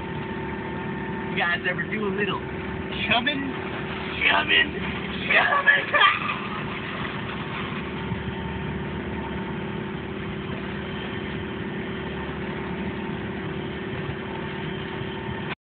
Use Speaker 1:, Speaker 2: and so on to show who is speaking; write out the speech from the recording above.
Speaker 1: You guys ever do a little chumming? Chumming?